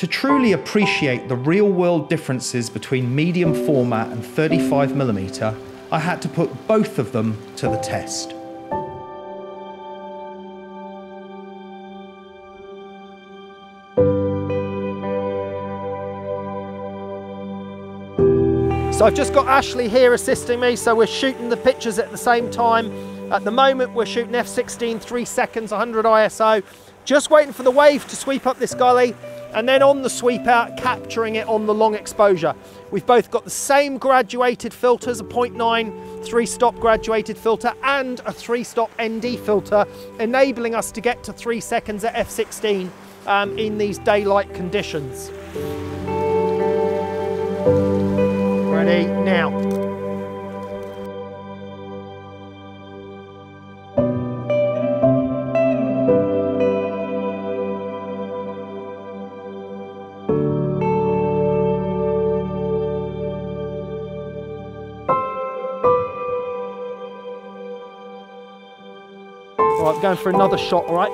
To truly appreciate the real world differences between medium format and 35mm, I had to put both of them to the test. So I've just got Ashley here assisting me, so we're shooting the pictures at the same time. At the moment, we're shooting f16, three seconds, 100 ISO. Just waiting for the wave to sweep up this gully, and then on the sweep out, capturing it on the long exposure. We've both got the same graduated filters, a 0.9 three-stop graduated filter and a three-stop ND filter, enabling us to get to three seconds at f16 um, in these daylight conditions. Ready, now. All right, going for another shot, all right?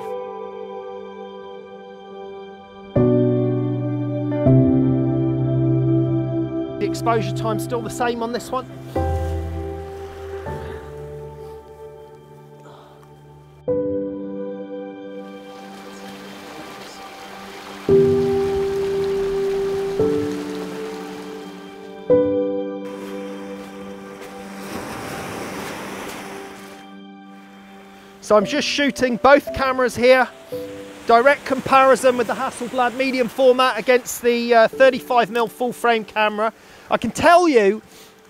The exposure time still the same on this one? So I'm just shooting both cameras here direct comparison with the Hasselblad medium format against the uh, 35mm full frame camera. I can tell you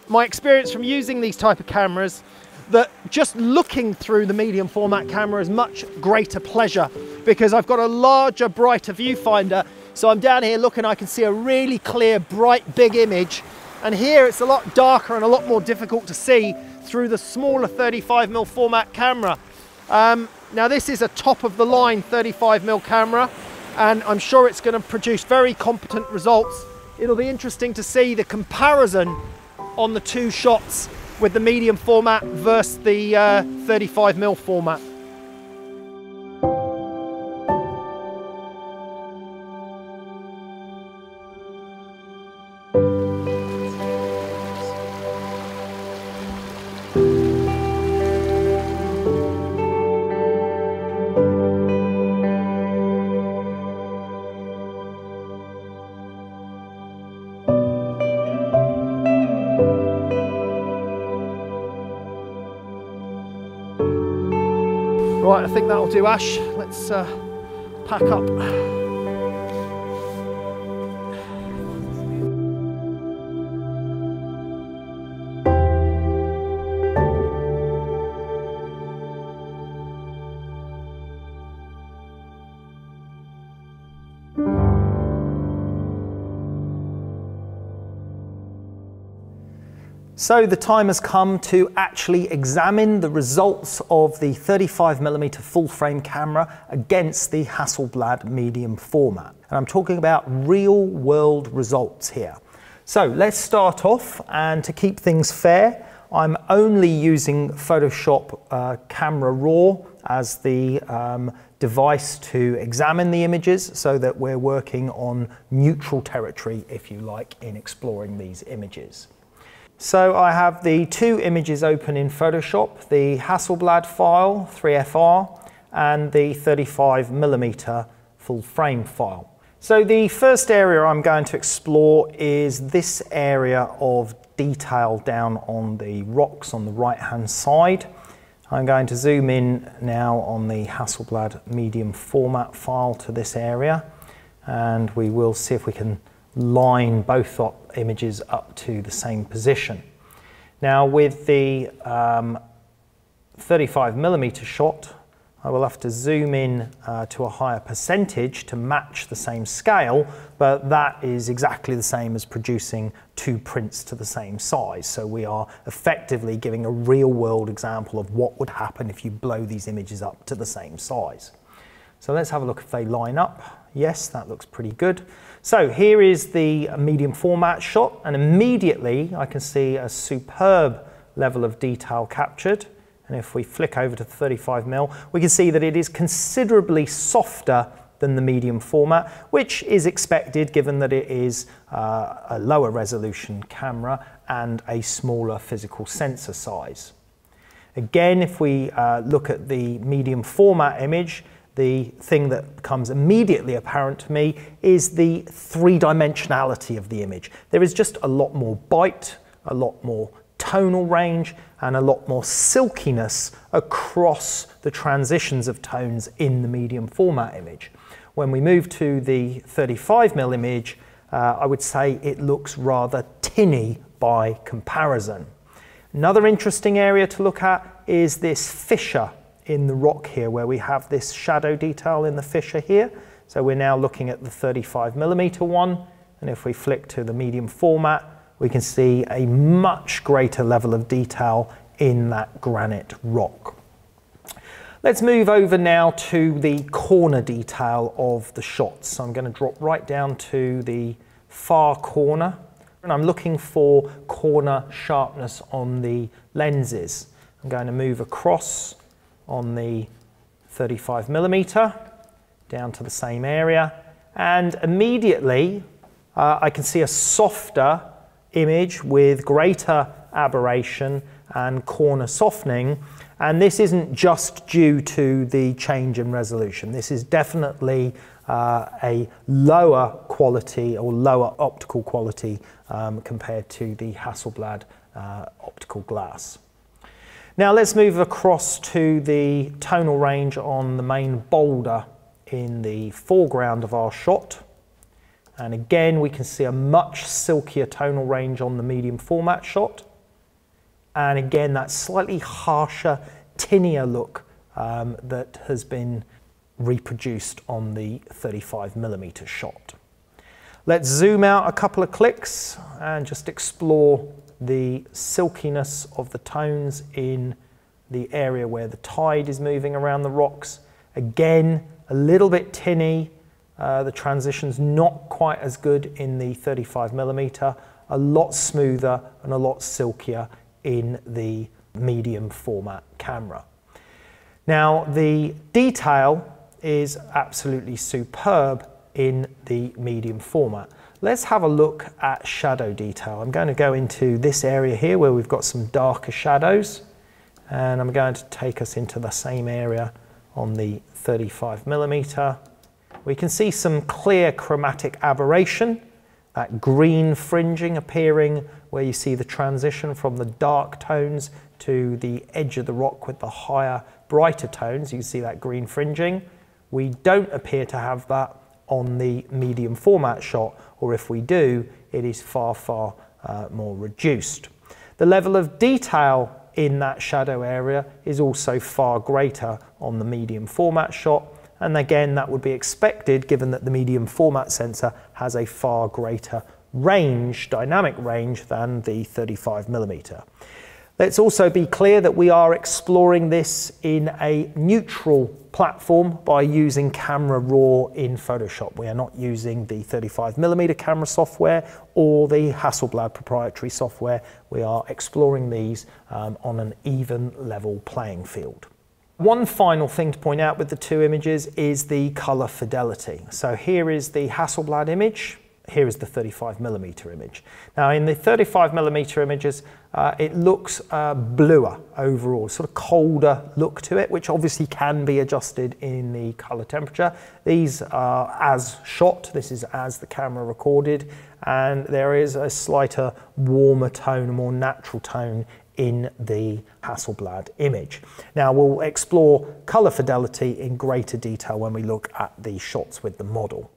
my experience from using these type of cameras that just looking through the medium format camera is much greater pleasure because I've got a larger, brighter viewfinder. So I'm down here looking, I can see a really clear, bright, big image. And here it's a lot darker and a lot more difficult to see through the smaller 35mm format camera. Um, now this is a top of the line 35mm camera and I'm sure it's going to produce very competent results. It'll be interesting to see the comparison on the two shots with the medium format versus the uh, 35mm format. Right, I think that'll do, Ash. Let's uh, pack up. So the time has come to actually examine the results of the 35mm full frame camera against the Hasselblad medium format. And I'm talking about real world results here. So let's start off and to keep things fair, I'm only using Photoshop uh, Camera Raw as the um, device to examine the images so that we're working on neutral territory, if you like, in exploring these images. So I have the two images open in Photoshop, the Hasselblad file 3FR and the 35mm full frame file. So the first area I'm going to explore is this area of detail down on the rocks on the right hand side. I'm going to zoom in now on the Hasselblad medium format file to this area and we will see if we can line both images up to the same position. Now with the um, 35 millimeter shot, I will have to zoom in uh, to a higher percentage to match the same scale, but that is exactly the same as producing two prints to the same size. So we are effectively giving a real world example of what would happen if you blow these images up to the same size. So let's have a look if they line up. Yes, that looks pretty good. So here is the medium format shot and immediately I can see a superb level of detail captured. And if we flick over to 35mm, we can see that it is considerably softer than the medium format, which is expected given that it is uh, a lower resolution camera and a smaller physical sensor size. Again, if we uh, look at the medium format image, the thing that becomes immediately apparent to me is the three-dimensionality of the image. There is just a lot more bite, a lot more tonal range, and a lot more silkiness across the transitions of tones in the medium format image. When we move to the 35mm image, uh, I would say it looks rather tinny by comparison. Another interesting area to look at is this fissure in the rock here where we have this shadow detail in the fissure here. So we're now looking at the 35 millimeter one. And if we flick to the medium format, we can see a much greater level of detail in that granite rock. Let's move over now to the corner detail of the shots. So I'm going to drop right down to the far corner and I'm looking for corner sharpness on the lenses. I'm going to move across on the 35 millimeter down to the same area and immediately uh, I can see a softer image with greater aberration and corner softening and this isn't just due to the change in resolution. This is definitely uh, a lower quality or lower optical quality um, compared to the Hasselblad uh, optical glass. Now let's move across to the tonal range on the main boulder in the foreground of our shot. And again, we can see a much silkier tonal range on the medium format shot. And again, that slightly harsher, tinnier look um, that has been reproduced on the 35 millimeter shot. Let's zoom out a couple of clicks and just explore the silkiness of the tones in the area where the tide is moving around the rocks. Again, a little bit tinny. Uh, the transition's not quite as good in the 35 millimeter, a lot smoother and a lot silkier in the medium format camera. Now, the detail is absolutely superb in the medium format. Let's have a look at shadow detail. I'm going to go into this area here where we've got some darker shadows and I'm going to take us into the same area on the 35 millimeter. We can see some clear chromatic aberration, that green fringing appearing where you see the transition from the dark tones to the edge of the rock with the higher, brighter tones. You see that green fringing. We don't appear to have that on the medium format shot, or if we do, it is far, far uh, more reduced. The level of detail in that shadow area is also far greater on the medium format shot, and again, that would be expected given that the medium format sensor has a far greater range, dynamic range, than the 35 millimeter. Let's also be clear that we are exploring this in a neutral platform by using Camera Raw in Photoshop. We are not using the 35mm camera software or the Hasselblad proprietary software. We are exploring these um, on an even level playing field. One final thing to point out with the two images is the color fidelity. So here is the Hasselblad image here is the 35 millimeter image. Now in the 35 millimeter images, uh, it looks uh, bluer overall, sort of colder look to it, which obviously can be adjusted in the color temperature. These are as shot, this is as the camera recorded, and there is a slighter warmer tone, a more natural tone in the Hasselblad image. Now we'll explore color fidelity in greater detail when we look at the shots with the model.